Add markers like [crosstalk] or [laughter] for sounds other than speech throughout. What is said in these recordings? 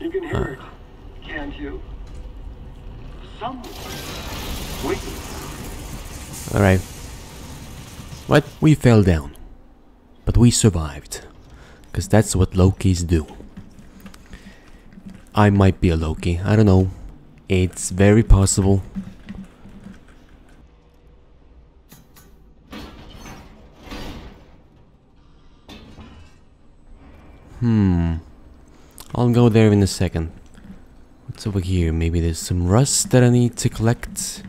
You can hear it, can't you? Alright. What? We fell down. But we survived. Because that's what Lokis do. I might be a Loki. I don't know. It's very possible. Hmm. I'll go there in a second. What's over here? Maybe there's some rust that I need to collect.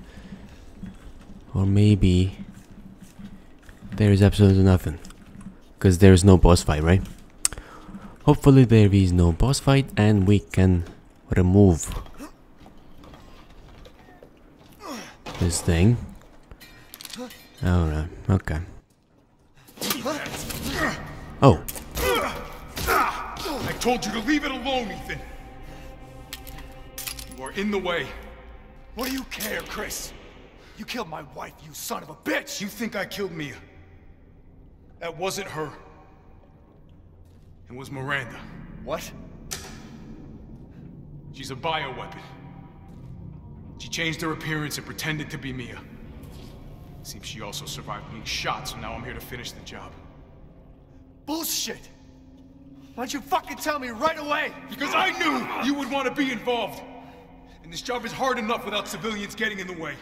Or maybe there is absolutely nothing. Because there is no boss fight, right? Hopefully there is no boss fight and we can remove this thing. Alright, okay. Oh, told you to leave it alone, Ethan. You are in the way. What do you care, Chris? You killed my wife, you son of a bitch! You think I killed Mia? That wasn't her. It was Miranda. What? She's a bioweapon. She changed her appearance and pretended to be Mia. Seems she also survived being shot, so now I'm here to finish the job. Bullshit! Why'd you fucking tell me right away? Because I knew you would want to be involved! And this job is hard enough without civilians getting in the way.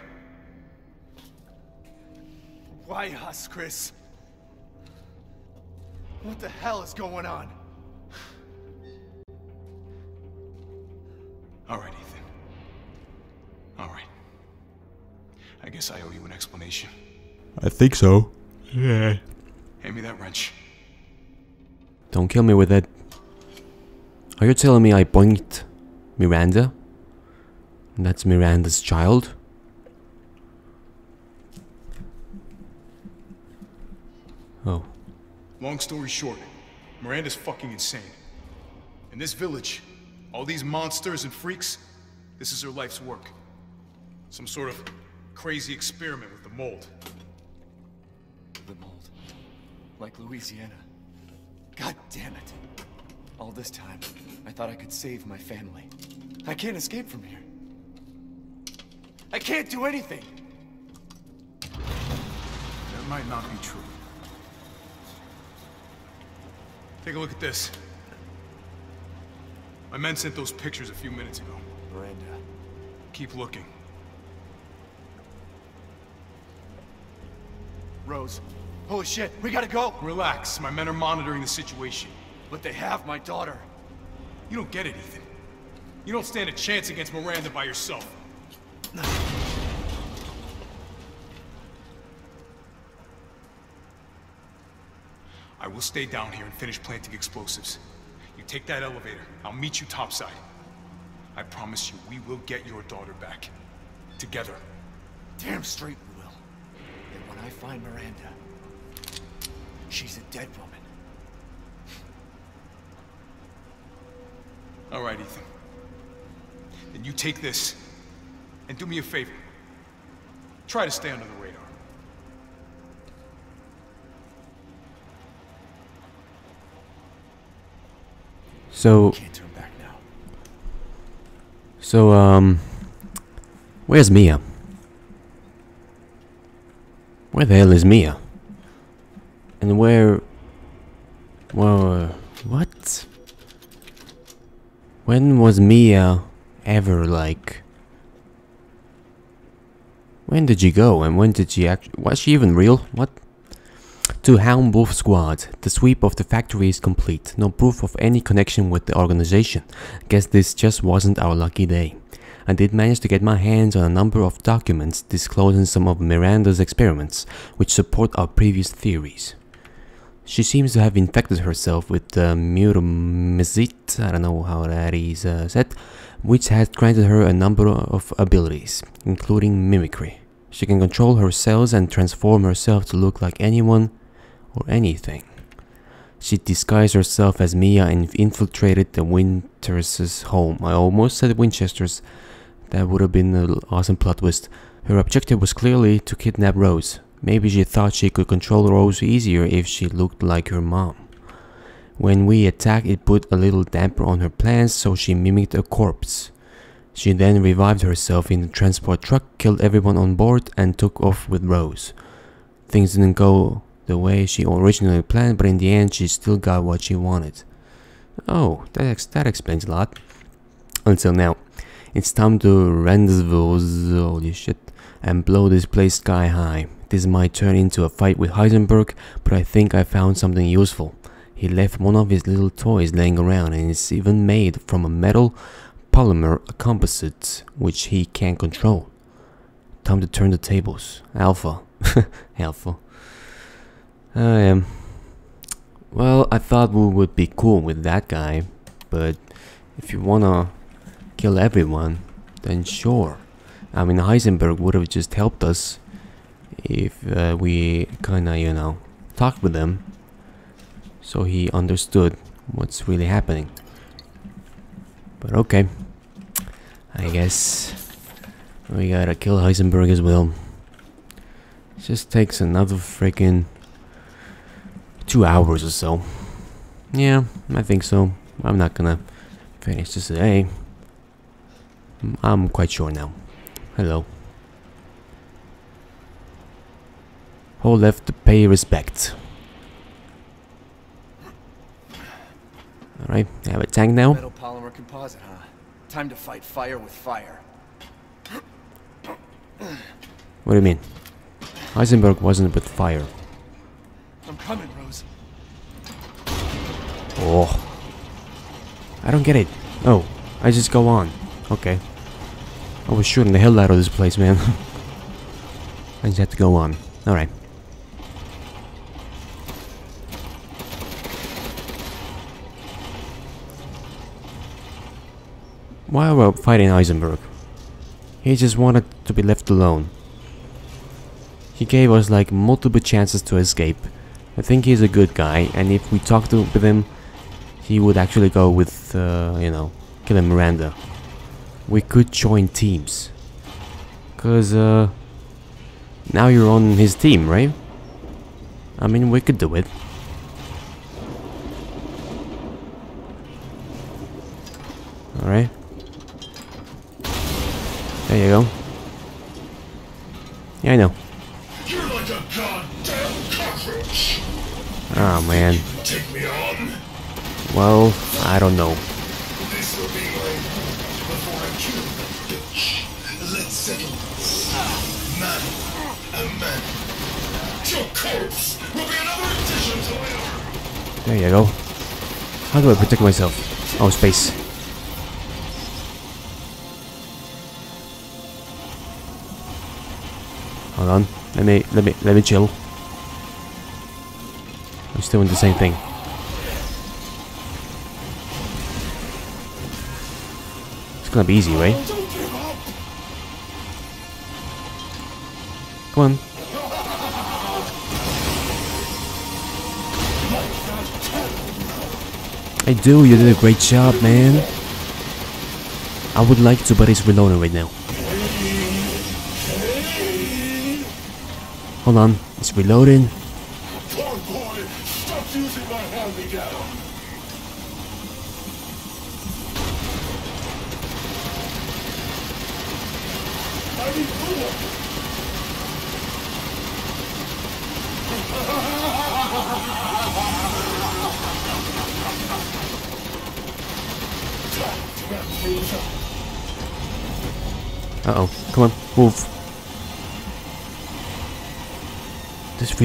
Why us, Chris? What the hell is going on? All right, Ethan. All right. I guess I owe you an explanation. I think so. Yeah. Hand me that wrench. Don't kill me with it. Are you telling me I boinked Miranda? That's Miranda's child? Oh. Long story short, Miranda's fucking insane. In this village, all these monsters and freaks, this is her life's work. Some sort of crazy experiment with the mold. The mold. Like Louisiana. God damn it. All this time, I thought I could save my family. I can't escape from here. I can't do anything! That might not be true. Take a look at this. My men sent those pictures a few minutes ago. Miranda. Keep looking. Rose. Holy shit, we gotta go! Relax, my men are monitoring the situation. But they have my daughter. You don't get it, Ethan. You don't stand a chance against Miranda by yourself. I will stay down here and finish planting explosives. You take that elevator. I'll meet you topside. I promise you, we will get your daughter back. Together. Damn straight we will. And when I find Miranda, she's a dead woman. All right, Ethan. Then you take this, and do me a favor. Try to stay under the radar. So, Can't turn back now. so, um, where's Mia? Where the hell is Mia? And where, well, what? When was Mia ever like? When did she go and when did she act? Was she even real? What? To Hound Wolf Squad, the sweep of the factory is complete. No proof of any connection with the organization. Guess this just wasn't our lucky day. I did manage to get my hands on a number of documents disclosing some of Miranda's experiments, which support our previous theories. She seems to have infected herself with the Murmizit, I don't know how that is uh, said, which has granted her a number of abilities, including mimicry. She can control her cells and transform herself to look like anyone or anything. She disguised herself as Mia and infiltrated the Winters' home. I almost said Winchester's. That would have been an awesome plot twist. Her objective was clearly to kidnap Rose. Maybe she thought she could control Rose easier if she looked like her mom. When we attacked, it put a little damper on her plans, so she mimicked a corpse. She then revived herself in the transport truck, killed everyone on board, and took off with Rose. Things didn't go the way she originally planned, but in the end, she still got what she wanted. Oh, that, ex that explains a lot. Until now. It's time to rendezvous, holy shit, and blow this place sky high. This might turn into a fight with Heisenberg, but I think I found something useful. He left one of his little toys laying around and it's even made from a metal polymer composite which he can't control. Time to turn the tables. Alpha. [laughs] Alpha. I am. Well, I thought we would be cool with that guy, but if you wanna kill everyone, then sure. I mean, Heisenberg would have just helped us if uh, we kinda, you know, talked with him so he understood what's really happening. But okay. I guess we gotta kill Heisenberg as well. It just takes another freaking two hours or so. Yeah, I think so. I'm not gonna finish this today. I'm quite sure now. Hello. Hold left to pay respect. Alright, I have a tank now. Metal polymer composite, huh? Time to fight fire with fire. What do you mean? Heisenberg wasn't with fire. I'm coming, Rose. Oh. I don't get it. Oh, I just go on. Okay. I was shooting the hell out of this place, man. [laughs] I just had to go on. Alright. Why were we fighting Heisenberg, He just wanted to be left alone. He gave us like multiple chances to escape. I think he's a good guy, and if we talk to with him, he would actually go with, uh, you know, killing Miranda. We could join teams. Cause, uh, now you're on his team, right? I mean, we could do it. Alright. There you go. Yeah, I know. You're like a goddamn cockroach. Oh man. Take me on. Well, I don't know. This will be before I kill the bitch. Let's settle. Man, a man. Your corpse will be another addition to my armor. There you go. How do I protect myself? Oh, space. Hold on. Let me let me let me chill. I'm still doing the same thing. It's gonna be easy, right? Come on. I do, you did a great job, man. I would like to, but it's reloading right now. Hold on, it's reloading.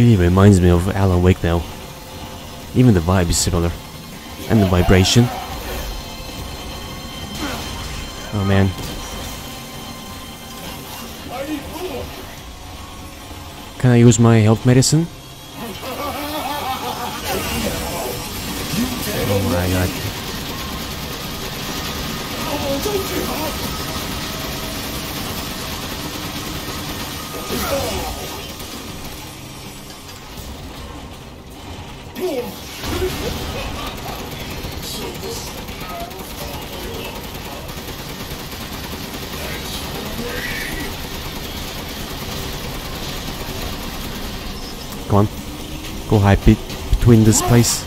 Really reminds me of Alan Wake now. Even the vibe is similar. And the vibration. Oh man. Can I use my health medicine? Oh my god. Oh, Come on. Go high peak between this place.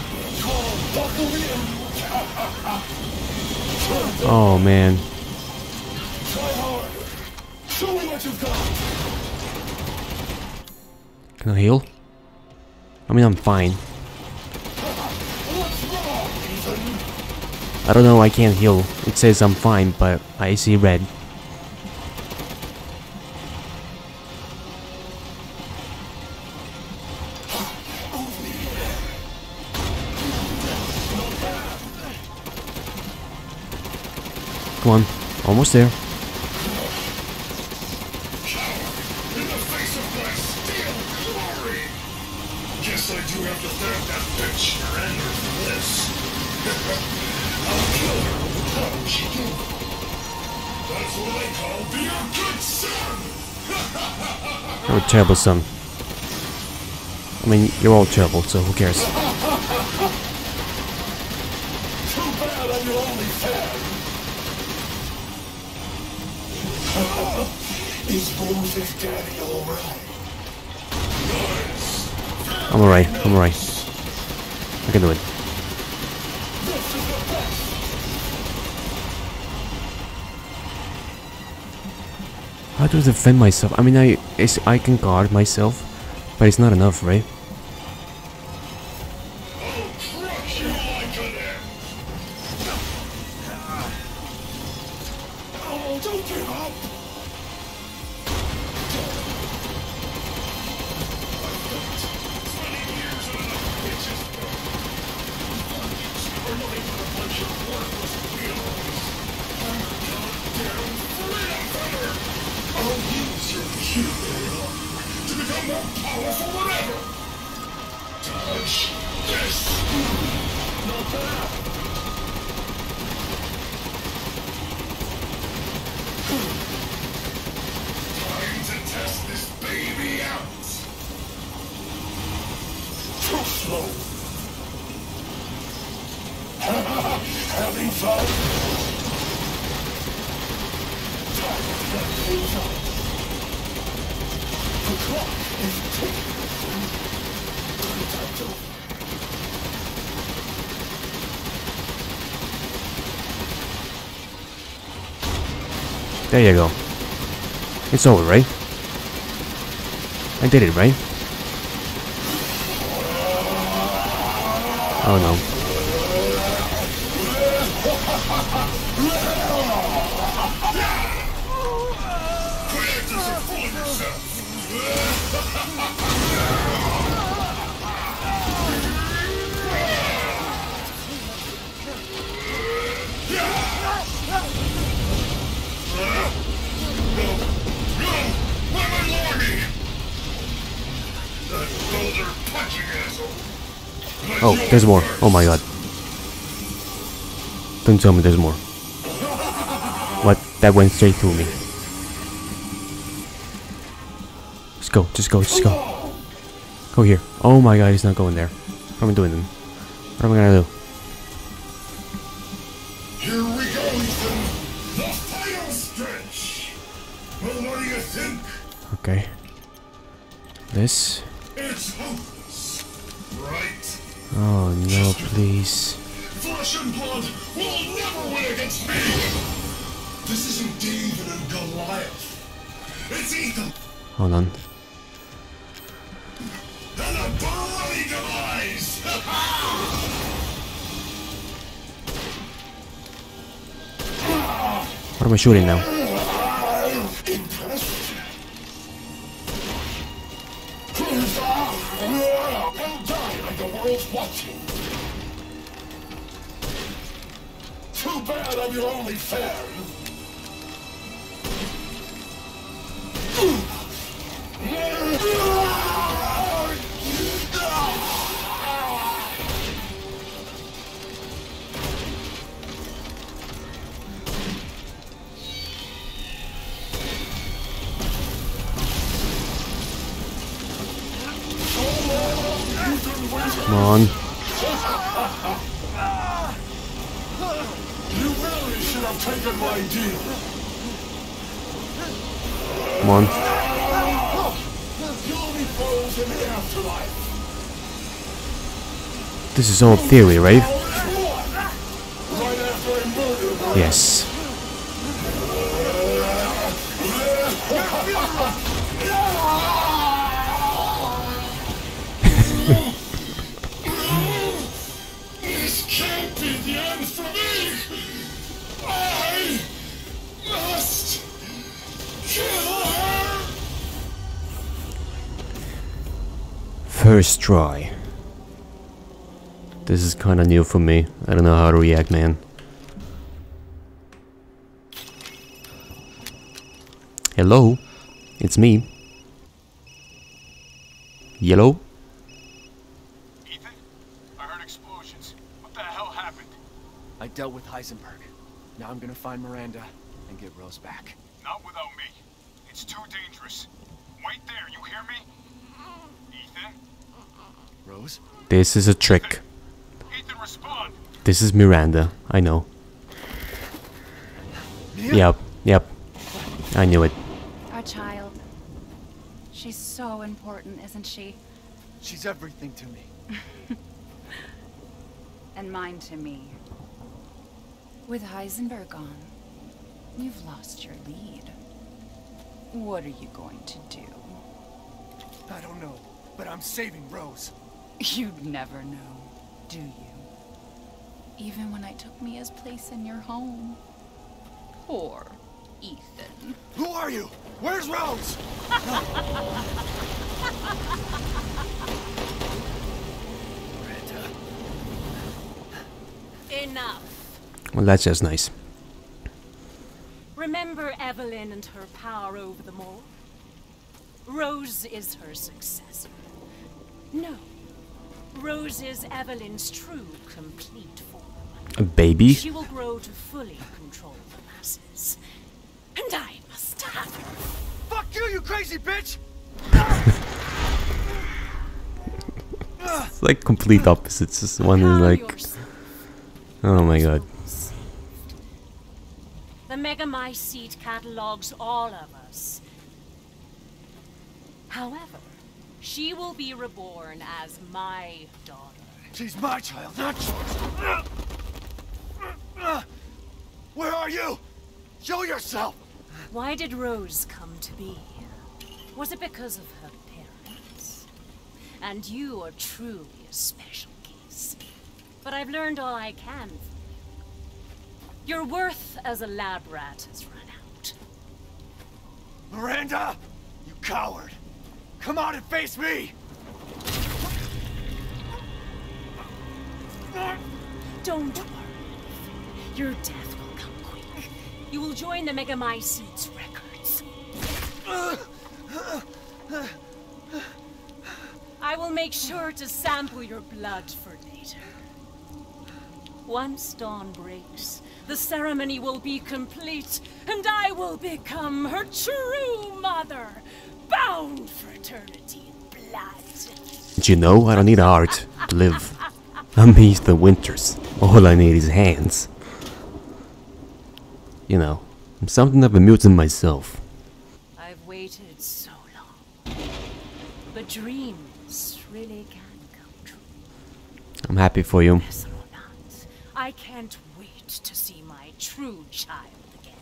Oh man. Can I heal? I mean, I'm fine. I don't know, I can't heal. It says I'm fine, but I see red. Come on, almost there. Son. I mean, you're all terrible, so who cares? I'm alright, I'm alright. I can do it. How I defend myself? I mean, I I can guard myself, but it's not enough, right? There you go. It's over, right? I did it, right? Oh no. Oh, there's more. Oh my god. Don't tell me there's more. What? That went straight through me. Just go, just go, just go. Go here. Oh my god, he's not going there. What am I doing then? What am I gonna do? Here we go, Ethan. The final stretch. Well, what do you think? Okay. This. Hold on. What am I shooting now? Too bad I'm your only fan. Come on. You really should have taken my deal. Come on. You'll be frozen in the afterlife. This is all theory, right? Right after I murder Yes. First try. This is kinda new for me. I don't know how to react, man. Hello? It's me. Yellow? Ethan? I heard explosions. What the hell happened? I dealt with Heisenberg. Now I'm gonna find Miranda and get Rose back. Not without me. It's too dangerous. Wait there, you hear me? Ethan? Rose? This is a trick. Ethan, respond! This is Miranda. I know. Yep, yep. I knew it. Our child. She's so important, isn't she? She's everything to me. [laughs] And mine to me. With Heisenberg gone, you've lost your lead. What are you going to do? I don't know, but I'm saving Rose. You'd never know, do you? Even when I took Mia's place in your home. Poor Ethan. Who are you? Where's Rose? [laughs] Enough. Well, that's just nice. Remember Evelyn and her power over them all? Rose is her successor. No. Rose is Evelyn's true, complete form. A baby? She will grow to fully control the masses. And I must have. Fuck you, you crazy bitch! It's like complete opposites. This one is like, oh my god. The Megamycete catalogs all of us. However, she will be reborn as my daughter. She's my child, not yours. Where are you? Show yourself! Why did Rose come to be? Here? Was it because of her parents? And you are truly a special case. But I've learned all I can. from you. Your worth as a lab rat has run out. Miranda! You coward! Come out and face me! Don't worry. Your death will come quick. You will join the Megamycete's records. I will make sure to sample your blood for later. Once dawn breaks, the ceremony will be complete, and I will become her true mother, bound for eternity in blood. You know, I don't need a heart to live. I'm Ethan Winters. All I need is hands. You know, I'm something of a mutant myself. I've waited so long. But dreams really can come true. I'm happy for you. Vessel or not, I can't wait to see my true child again.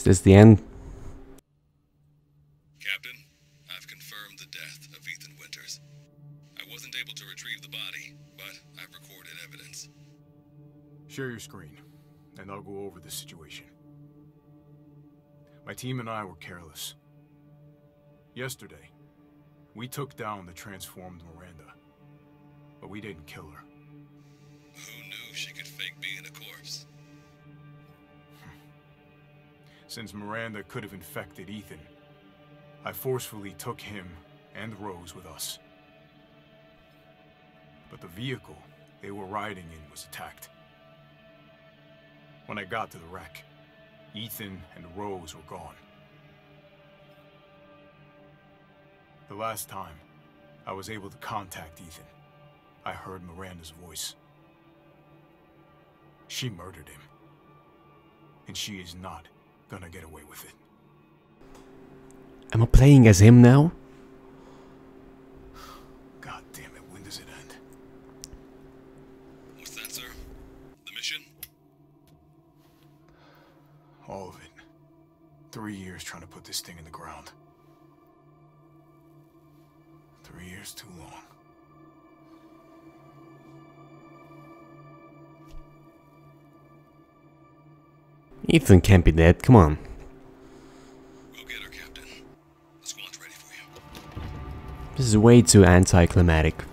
Is this the end? Captain, I've confirmed the death of Ethan Winters. I wasn't able to retrieve the body, but I've recorded evidence. Share your screen, and I'll go over the situation. My team and I were careless. Yesterday, we took down the transformed Miranda, but we didn't kill her. Who knew she could Since Miranda could have infected Ethan, I forcefully took him and Rose with us. But the vehicle they were riding in was attacked. When I got to the wreck, Ethan and Rose were gone. The last time I was able to contact Ethan, I heard Miranda's voice. She murdered him. And she is not gonna get away with it. Am I playing as him now? God damn it, when does it end? What's that, sir? The mission? All of it. Three years trying to put this thing in the ground. Three years too long. Ethan can't be dead, come on. Go get her, Captain. The squad's ready for you. This is way too anticlimactic.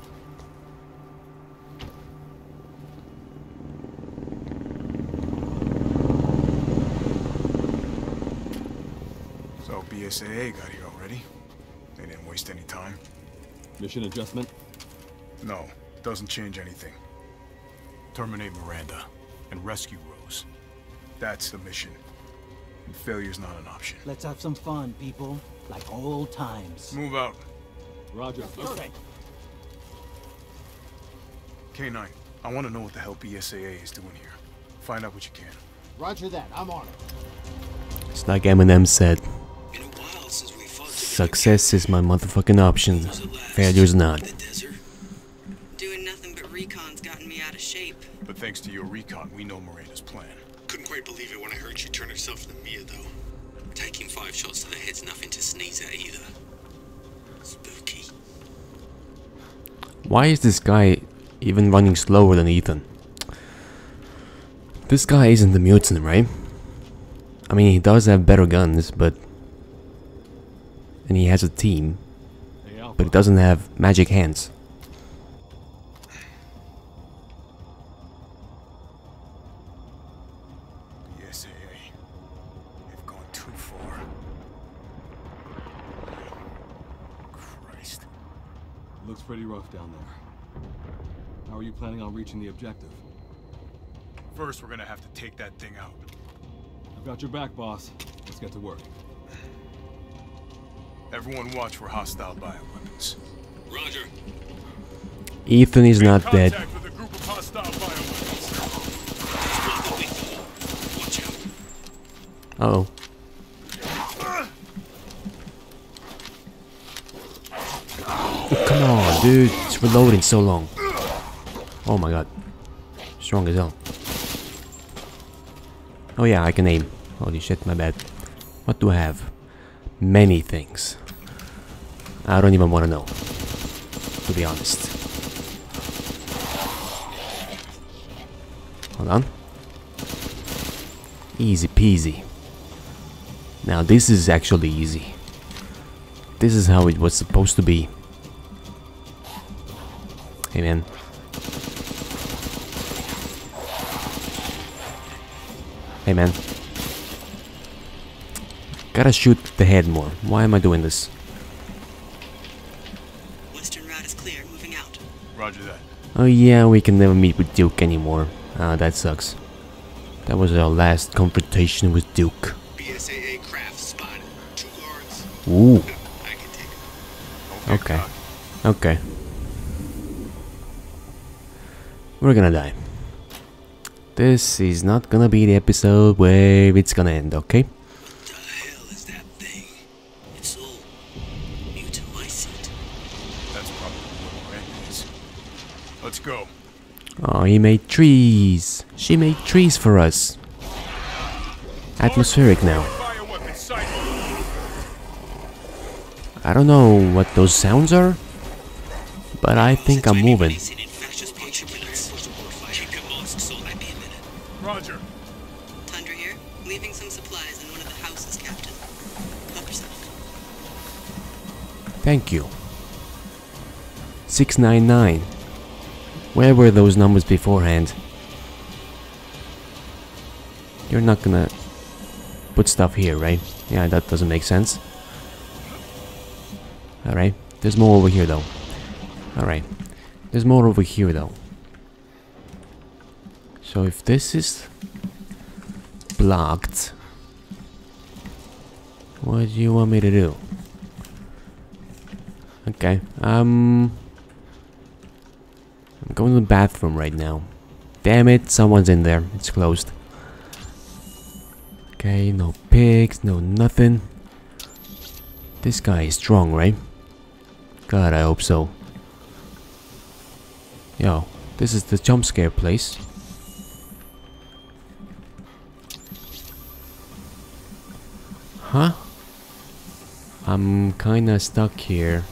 So BSAA got here already. They didn't waste any time. Mission adjustment? No, doesn't change anything. Terminate Miranda and rescue Rose. That's the mission. And failure's not an option. Let's have some fun, people. Like old times. Move out. Roger. Okay. K9, I want to know what the hell BSAA is doing here. Find out what you can. Roger that. I'm on it. It's like Eminem said, Been a while since we fought success is my motherfucking option, failure's not. Desert. Doing nothing but recon's gotten me out of shape. But thanks to your recon, we know Miranda's plan. Couldn't quite believe it when I heard she turned herself into Mia, though. Taking five shots to the head's nothing to sneeze at either. Spooky. Why is this guy even running slower than Ethan? This guy isn't the mutant, right? I mean, he does have better guns, but... And he has a team, but he doesn't have magic hands. BSAA. They've gone too far. Christ. Looks pretty rough down there. How are you planning on reaching the objective? First, we're gonna have to take that thing out. I've got your back, boss. Let's get to work. Everyone watch for hostile bioweapons. Roger. Ethan is not dead. Contact with a group of hostile bioweapons. Watch out. Uh oh. Come on, dude. It's reloading so long. Oh my god. Strong as hell. Oh yeah, I can aim. Holy shit, my bad. What do I have? Many things. I don't even want to know. To be honest. Hold on. Easy peasy. Now this is actually easy. This is how it was supposed to be. Hey man. Hey man. Gotta shoot the head more. Why am I doing this? Western route is clear. Moving out. Roger that. Oh yeah, we can never meet with Duke anymore. Ah, that sucks. That was our last confrontation with Duke. BSAA craft spotted. Two guards. Ooh, I can take them. okay. Okay. We're gonna die. This is not gonna be the episode where it's gonna end, okay? The hell is that thing? It's all mutamycete. That's probably what Miranda is. Let's go. Oh, he made trees. She made trees for us. Atmospheric now. Bioweapon sight. I don't know what those sounds are, but I think I'm moving. Releasing infectious particulates. Keep your masks on. Might be a minute. Roger. Tundra here. Leaving some supplies in one of the houses, Captain. Help yourself. Thank you. 699. Where were those numbers beforehand? You're not gonna put stuff here, right? Yeah, that doesn't make sense. Alright, there's more over here though. Alright, there's more over here though. So if this is blocked, what do you want me to do? Okay, um... I'm going to the bathroom right now. Damn it, someone's in there. It's closed. Okay, no pigs, no nothing. This guy is strong, right? God, I hope so. Yo, this is the jump scare place. Huh? I'm kinda stuck here.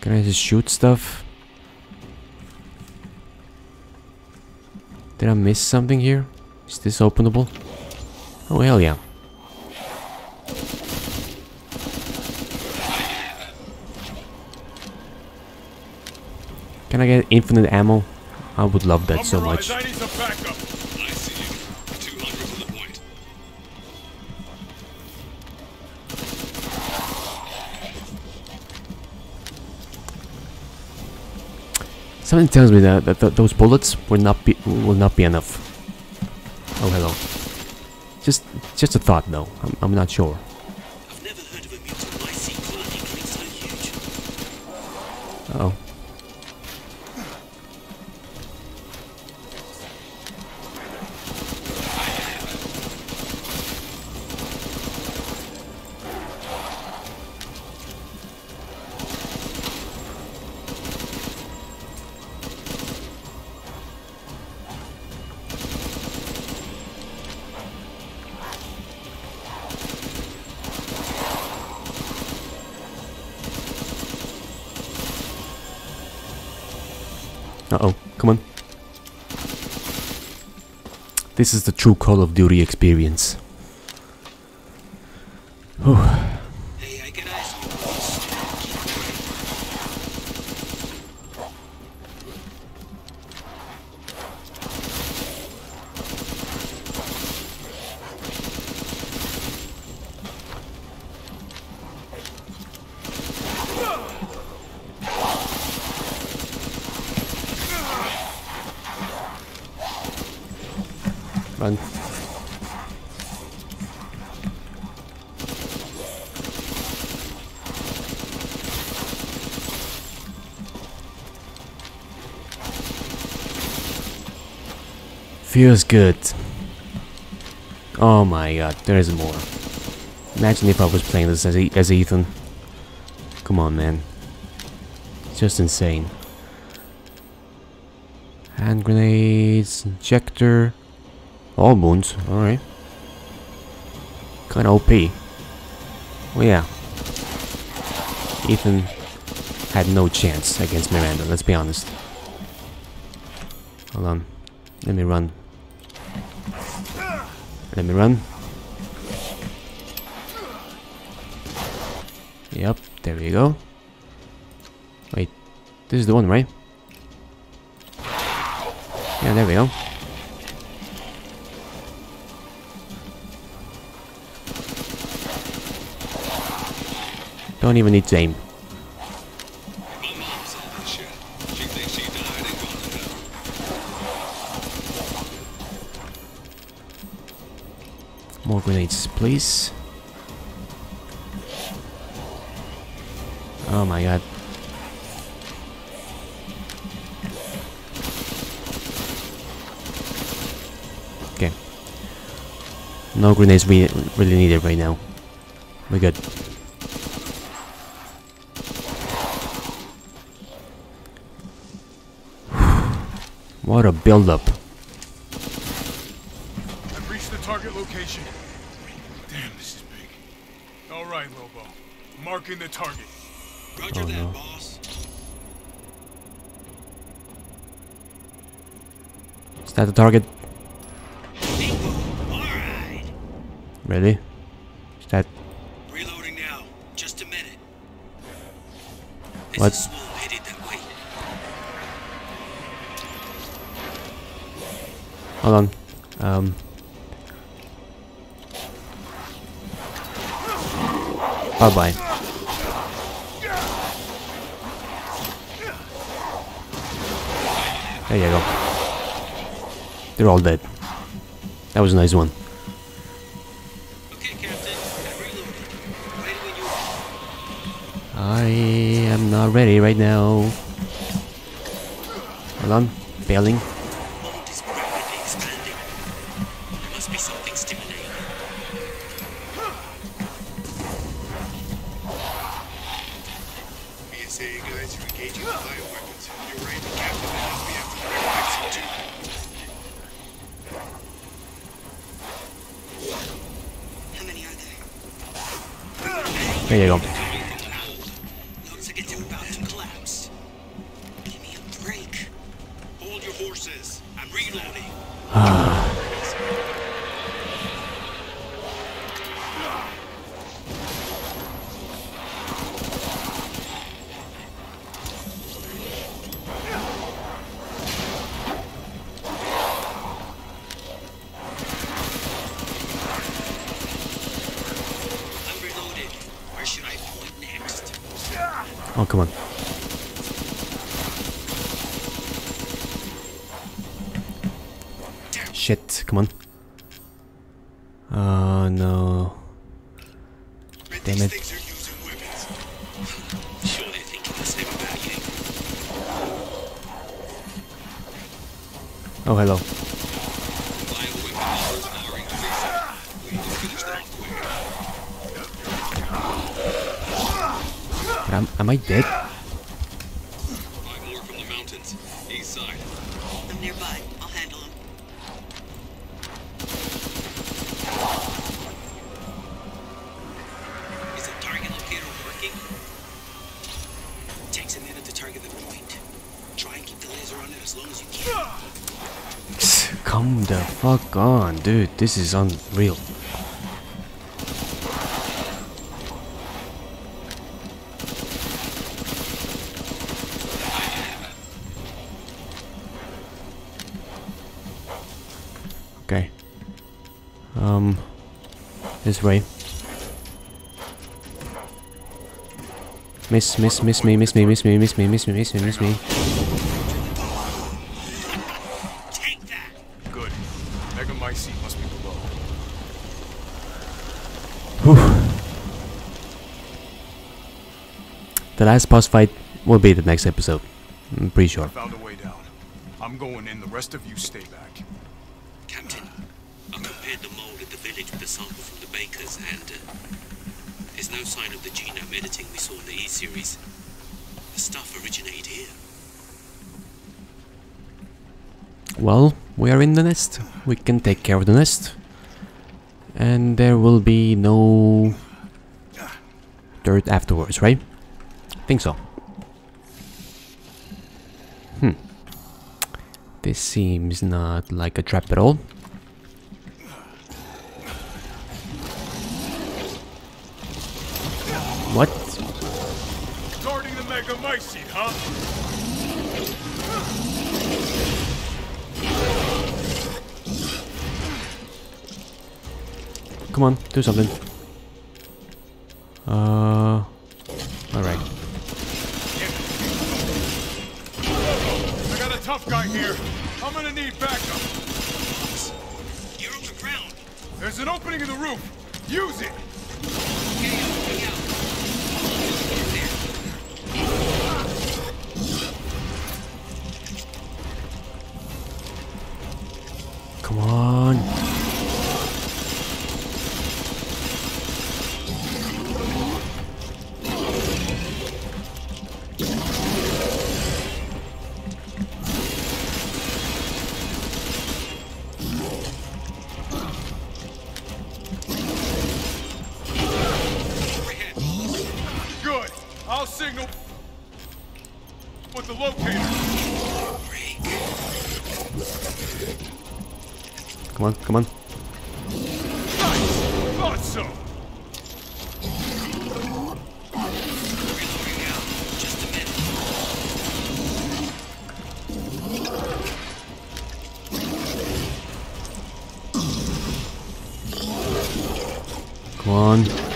Can I just shoot stuff? Did I miss something here? Is this openable? Oh hell yeah. Can I get infinite ammo? I would love that so much. I need some backup. I see you. 200 to the point. Something tells me that, that, th those bullets will not be will not be enough. Oh hello. Just just a thought though. I'm, I'm not sure. I've never Uh oh, come on. This is the true Call of Duty experience. Whew. Feels good. Oh my god, there is more. Imagine if I was playing this as, e as Ethan. Come on, man. It's just insane. Hand grenades, injector. All wounds, alright. Kinda OP. Oh yeah. Ethan had no chance against Miranda, let's be honest. Hold on. Let me run. Let me run. Yep, there we go. Wait, this is the one, right? Yeah, there we go. Don't even need to aim. Grenades, please. Oh my god. Okay. No grenades we really needed right now. We're good. [sighs] What a build-up. I've reached the target location. Damn, this is big. All right, Lobo. Marking the target. Roger Oh, that, no. boss. Is that the target? Bingo. All right. Really? Is that... Reloading now. Just a minute. This What? is small headed that way. Hold on. Um... Bye-bye. There you go. They're all dead. That was a nice one. Okay, Captain. I'm reloading. Ready when you are. I am not ready right now. Hold on. Failing. But am, am I dead? Five more from the mountains. East side. I'm nearby. I'll handle him. Is the target locator working? Takes a minute to target the point. Try and keep the laser on it as long as you can. Come the fuck on, dude. This is unreal. This way. Miss, miss, miss me, miss me, miss me, miss me, miss me, miss me, miss me. Take that! Good. Megamycete must be below. The last boss fight will be the next episode. I'm pretty sure. Found a way down. I'm going in. The rest of you stay back. Captain, I compared the mold at the village with the sample from there's no sign of the genome editing we saw in the E-series. The stuff originated here. Well, we are in the nest. We can take care of the nest. And there will be no dirt afterwards, right? I Think so. Hmm. This seems not like a trap at all. Come on, do something. Uh, Come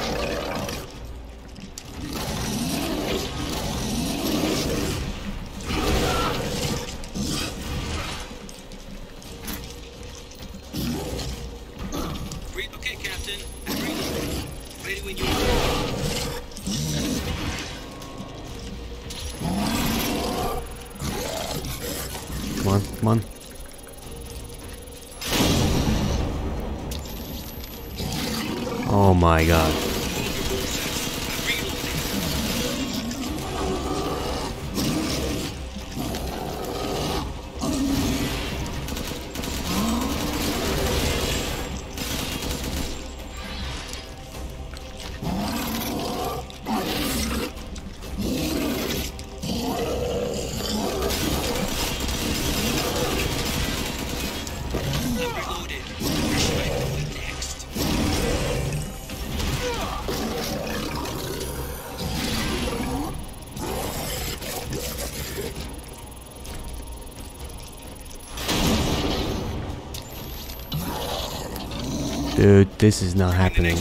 this is not happening. [sighs]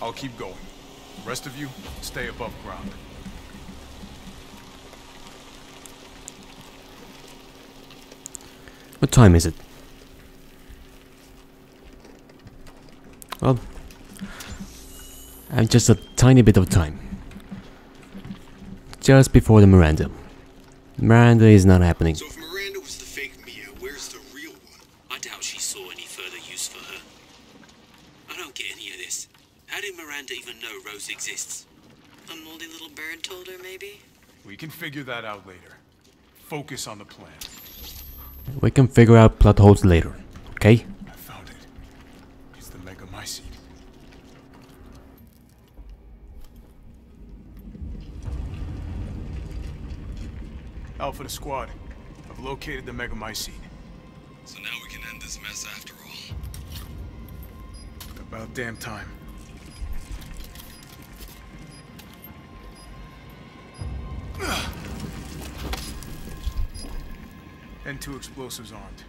I'll keep going. Rest of you, stay above ground. What time is it? Well, I have just a tiny bit of time. Just before the Miranda. Miranda is not happening. So if Miranda was the fake Mia, where's the real one? I doubt she saw any further use for her. I don't get any of this. How did Miranda even know Rose exists? A moldy little bird told her, maybe? We can figure that out later. Focus on the plan. We can figure out plot holes later, okay? I found it. It's the Megamycete. Alpha to squad. I've located the Megamycete. So now we can end this mess after all. About damn time. N2 explosives armed.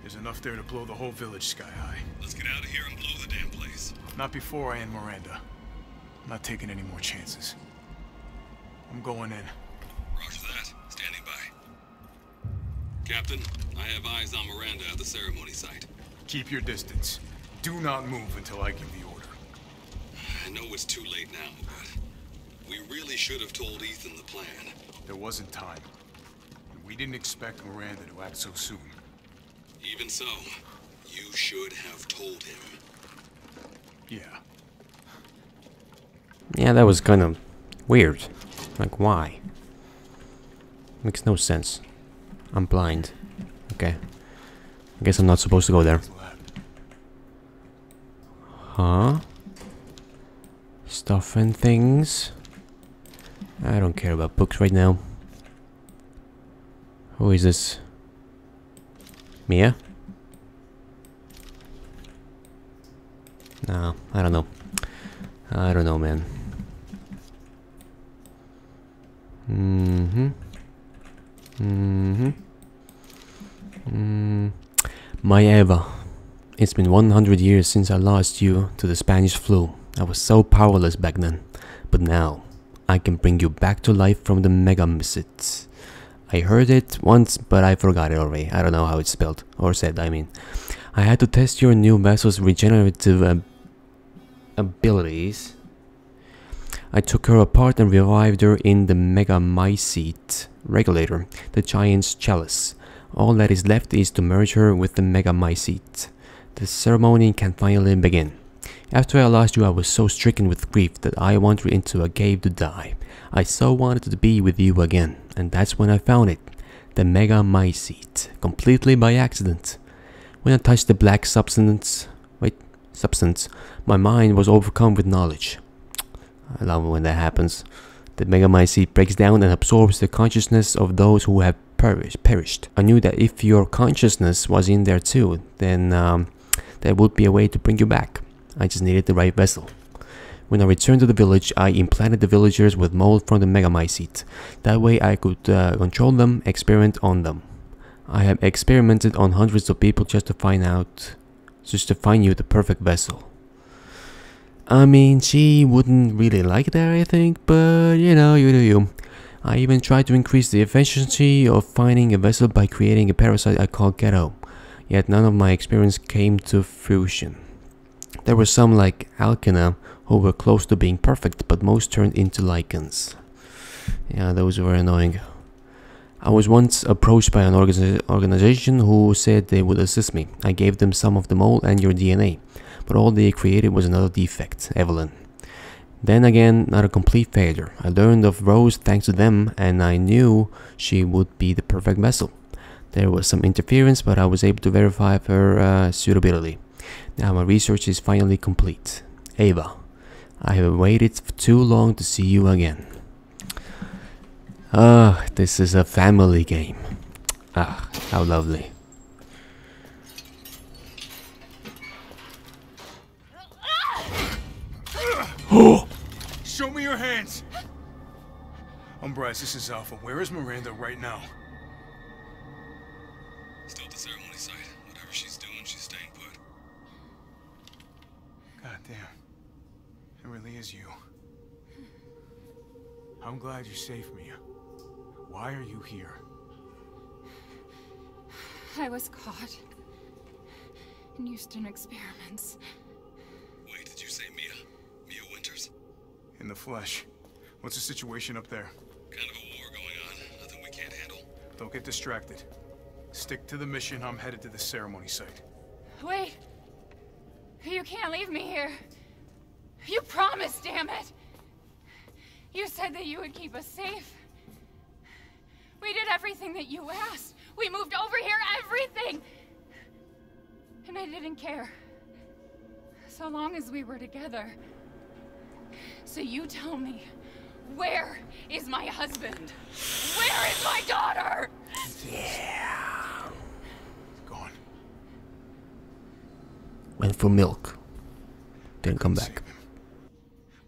There's enough there to blow the whole village sky high. Let's get out of here and blow the damn place. Not before I end Miranda. I'm not taking any more chances. I'm going in. Captain, I have eyes on Miranda at the ceremony site. Keep your distance. Do not move until I give the order. I know it's too late now, but we really should have told Ethan the plan. There wasn't time. And we didn't expect Miranda to act so soon. Even so, you should have told him. Yeah. Yeah, that was kind of weird. Like, why? Makes no sense. I'm blind. Okay. I guess I'm not supposed to go there. Huh? Stuff and things. I don't care about books right now. Who is this? Mia? No, I don't know. I don't know, man. Mm-hmm. Mm-hmm. Mm. My Eva. It's been 100 years since I lost you to the Spanish flu. I was so powerless back then. But now, I can bring you back to life from the mega Megamycete. I heard it once, but I forgot it already. I don't know how it's spelled, or said, I mean. I had to test your new vessel's regenerative uh, abilities. I took her apart and revived her in the Megamycete regulator, the giant's chalice. All that is left is to merge her with the Megamycete. The ceremony can finally begin. After I lost you, I was so stricken with grief that I wandered into a cave to die. I so wanted to be with you again, and that's when I found it. The Megamycete, completely by accident. When I touched the black substance, wait, substance, my mind was overcome with knowledge. I love when that happens. The Megamycete breaks down and absorbs the consciousness of those who have perished. perished. I knew that if your consciousness was in there too, then um, there would be a way to bring you back. I just needed the right vessel. When I returned to the village, I implanted the villagers with mold from the Megamycete. That way I could uh, control them, experiment on them. I have experimented on hundreds of people just to find out, just to find you the perfect vessel. I mean, she wouldn't really like that, I think, but you know, you do you. I even tried to increase the efficiency of finding a vessel by creating a parasite I call Ghetto, yet none of my experience came to fruition. There were some like Alcina who were close to being perfect, but most turned into Lycans. Yeah, those were annoying. I was once approached by an organi organization who said they would assist me. I gave them some of the mold and your DNA, but all they created was another defect, Evelyn. Then again, not a complete failure. I learned of Rose thanks to them, and I knew she would be the perfect vessel. There was some interference, but I was able to verify her uh, suitability. Now my research is finally complete. Ava, I have waited too long to see you again. Ah, this is a family game. Ah, how lovely. Show [gasps] Umbrise, this is Alpha. Where is Miranda right now? Still at the ceremony site. Whatever she's doing, she's staying put. God damn. It really is you. I'm glad you saved me. Why are you here? I was caught in Houston experiments. Wait, did you say Mia? Mia Winters? In the flesh. What's the situation up there? Don't get distracted. Stick to the mission. I'm headed to the ceremony site. Wait! You can't leave me here. You promised, damn it! You said that you would keep us safe. We did everything that you asked. We moved over here, everything! And I didn't care. So long as we were together. So you tell me, where is my husband? Where is my daughter? Yeah. Gone. Went for milk. Didn't come back.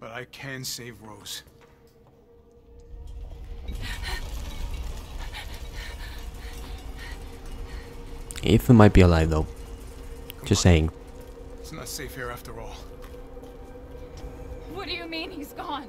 But I can save Rose. Ethan might be alive though. Just saying. It's not safe here after all. What do you mean he's gone?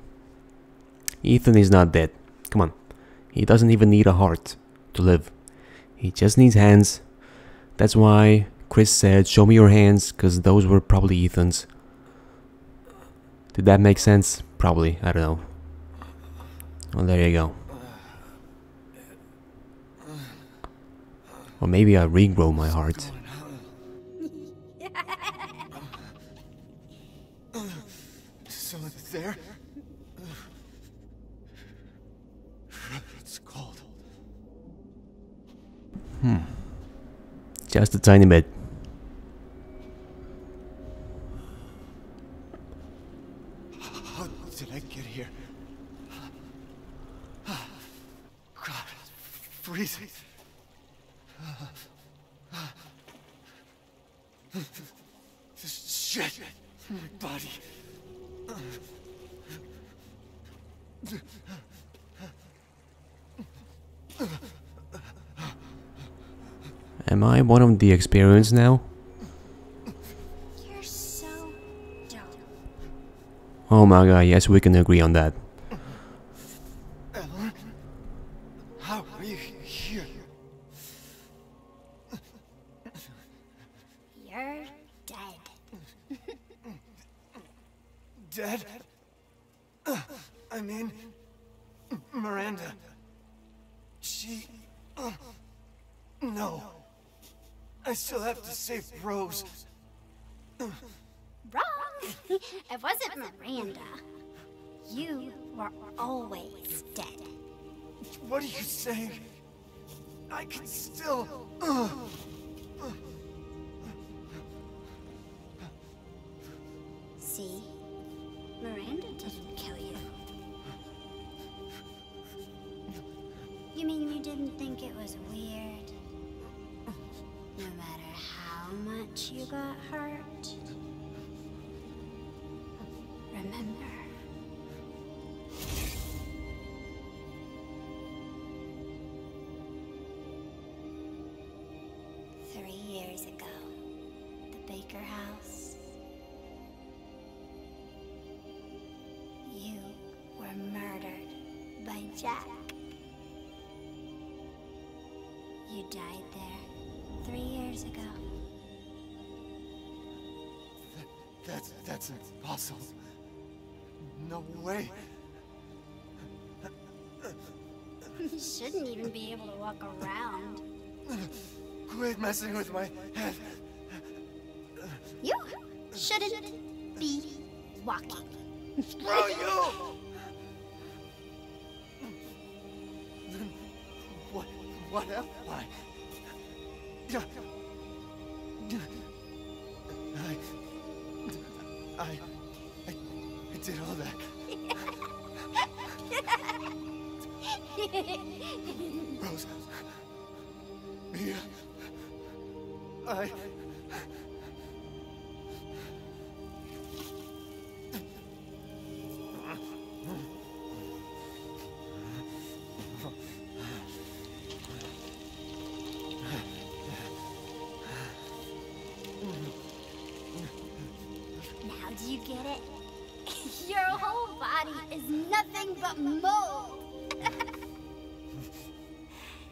Ethan is not dead. Come on. He doesn't even need a heart to live. He just needs hands. That's why Chris said, Show me your hands, because those were probably Ethan's. Did that make sense? Probably. I don't know. Well, there you go. Or maybe I regrow my heart. Hmm. Just a tiny bit. How did I get here? God, freezing. This shit my body. Am I one of the experienced now? You're so dumb. Oh my god, yes, we can agree on that. You died there three years ago. That's that's impossible. No way. You shouldn't even be able to walk around. Quit messing with my head. You shouldn't be walking. Screw you! What? Am I? I, I, I, I did all that. [laughs] Rose, Mia, I. get it? [laughs] Your whole body is nothing but mold. [laughs]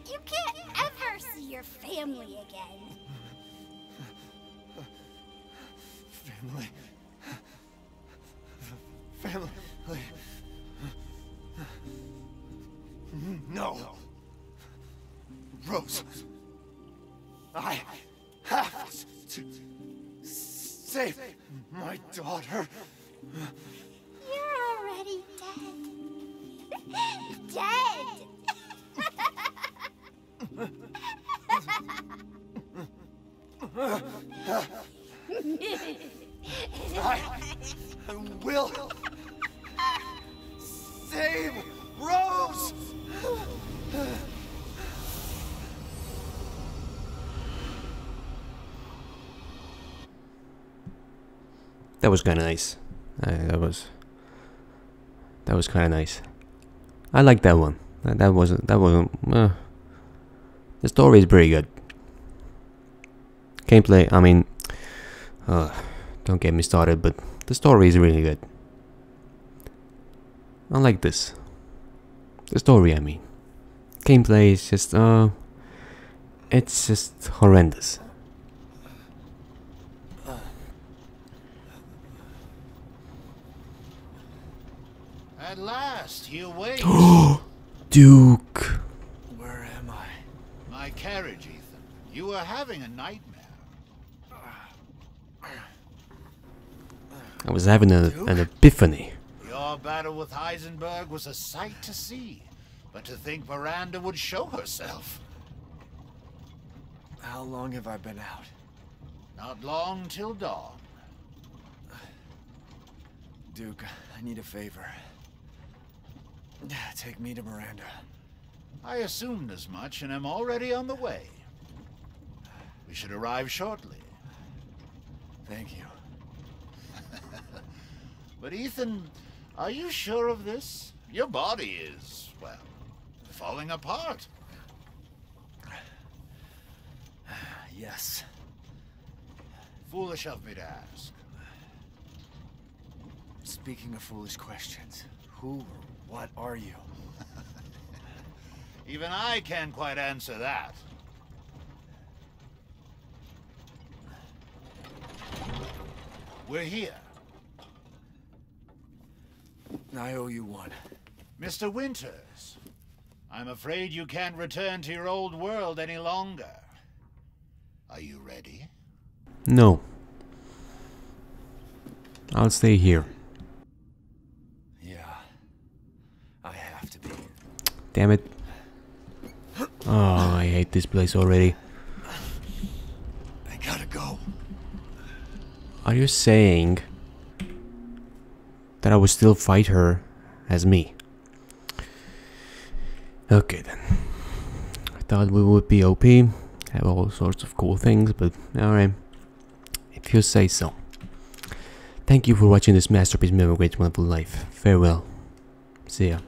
you can't ever see your family again. Family. Family. No. Rose. I have to save my daughter. You're already dead. dead. I will save That was kind of nice. That was that was kind of nice. I like that one. That, that wasn't that wasn't. Uh, the story is pretty good. Gameplay, I mean, uh, don't get me started, but the story is really good. I like this. The story, I mean. Gameplay is just, uh, it's just horrendous. At last, you wait. [gasps] Duke. Where am I? My carriage, Ethan. You were having a nightmare. I was having a, an epiphany. Your battle with Heisenberg was a sight to see. But to think Miranda would show herself. How long have I been out? Not long till dawn. Duke, I need a favor. [sighs] Take me to Miranda. I assumed as much and am already on the way. We should arrive shortly. Thank you. [laughs] But Ethan, are you sure of this? Your body is, well, falling apart. [sighs] Yes. Foolish of me to ask. Speaking of foolish questions, who what are you? [laughs] Even I can't quite answer that. We're here. I owe you one. Mr. Winters, I'm afraid you can't return to your old world any longer. Are you ready? No. I'll stay here. Yeah. I have to be. Damn it. Oh, I hate this place already. I gotta go. Are you saying that I would still fight her as me? Okay then. I thought we would be OP, have all sorts of cool things, but alright. If you say so. Thank you for watching this masterpiece Memory Great Wonderful Life. Farewell. See ya.